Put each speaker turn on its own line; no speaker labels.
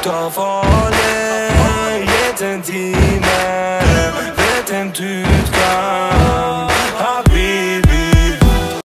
ska farlig, jeden time